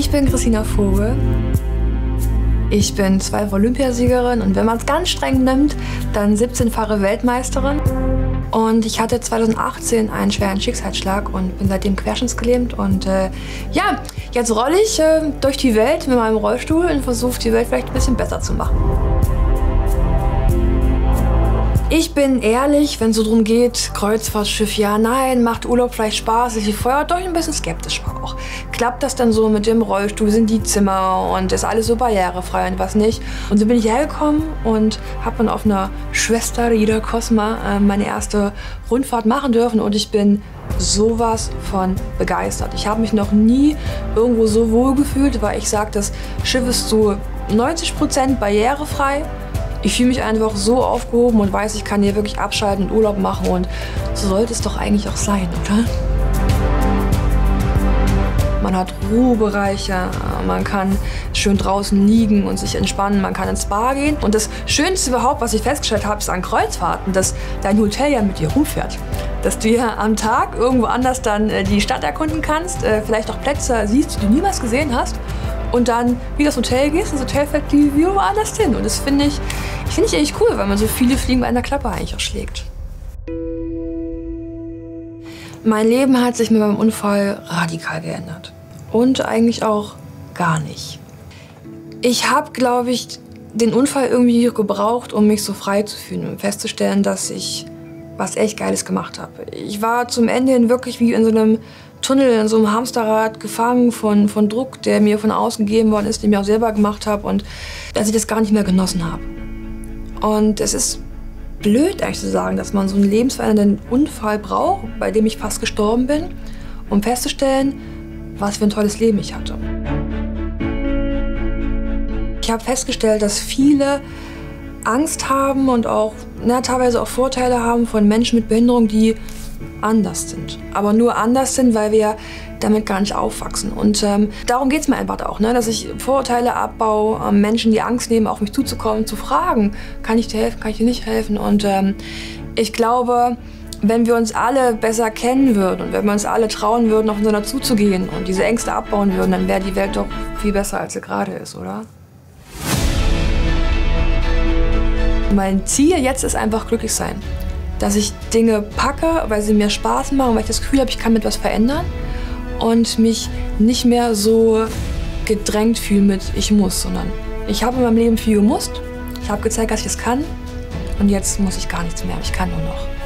Ich bin Christina Vogel. Ich bin zweifache Olympiasiegerin und wenn man es ganz streng nimmt, dann 17-fache Weltmeisterin. Und ich hatte 2018 einen schweren Schicksalsschlag und bin seitdem querschnittsgelähmt. Und äh, ja, jetzt rolle ich äh, durch die Welt mit meinem Rollstuhl und versuche die Welt vielleicht ein bisschen besser zu machen. Ich bin ehrlich, wenn es so darum geht, Kreuzfahrtschiff, ja, nein, macht Urlaub vielleicht Spaß, ist wie vorher, doch ein bisschen skeptisch war auch. Klappt das dann so mit dem Rollstuhl, sind die Zimmer und ist alles so barrierefrei und was nicht. Und so bin ich hergekommen und habe dann auf einer Schwester, Rida Cosma, äh, meine erste Rundfahrt machen dürfen und ich bin sowas von begeistert. Ich habe mich noch nie irgendwo so wohl gefühlt, weil ich sage, das Schiff ist zu 90% barrierefrei ich fühle mich einfach so aufgehoben und weiß, ich kann hier wirklich abschalten und Urlaub machen und so sollte es doch eigentlich auch sein, oder? Man hat Ruhebereiche, man kann schön draußen liegen und sich entspannen, man kann ins Spa gehen. Und das Schönste überhaupt, was ich festgestellt habe, ist an Kreuzfahrten, dass dein Hotel ja mit dir rumfährt. Dass du ja am Tag irgendwo anders dann äh, die Stadt erkunden kannst, äh, vielleicht auch Plätze siehst, die du niemals gesehen hast und dann wie das Hotel gehst, das Hotel fährt die wie woanders hin. Und das finde ich, finde ich eigentlich cool, weil man so viele Fliegen bei einer Klappe eigentlich auch schlägt. Mein Leben hat sich mit meinem Unfall radikal geändert. Und eigentlich auch gar nicht. Ich habe, glaube ich, den Unfall irgendwie gebraucht, um mich so frei zu fühlen und festzustellen, dass ich was echt Geiles gemacht habe. Ich war zum Ende hin wirklich wie in so einem Tunnel, in so einem Hamsterrad gefangen von, von Druck, der mir von außen gegeben worden ist, den ich auch selber gemacht habe und dass ich das gar nicht mehr genossen habe. Und es ist blöd, eigentlich zu sagen, dass man so einen lebensverändernden Unfall braucht, bei dem ich fast gestorben bin, um festzustellen, was für ein tolles Leben ich hatte. Ich habe festgestellt, dass viele Angst haben und auch na, teilweise auch Vorteile haben von Menschen mit Behinderung, die anders sind. Aber nur anders sind, weil wir damit gar nicht aufwachsen. Und ähm, darum geht es mir einfach auch, ne? dass ich Vorurteile abbaue, ähm, Menschen, die Angst nehmen, auf mich zuzukommen, zu fragen, kann ich dir helfen, kann ich dir nicht helfen. Und ähm, ich glaube, wenn wir uns alle besser kennen würden und wenn wir uns alle trauen würden, aufeinander zuzugehen und diese Ängste abbauen würden, dann wäre die Welt doch viel besser, als sie gerade ist, oder? Mein Ziel jetzt ist einfach glücklich sein. Dass ich Dinge packe, weil sie mir Spaß machen, weil ich das Gefühl habe, ich kann mit was verändern und mich nicht mehr so gedrängt fühle mit ich muss, sondern ich habe in meinem Leben viel gemusst. Ich habe gezeigt, dass ich es kann und jetzt muss ich gar nichts mehr. Ich kann nur noch.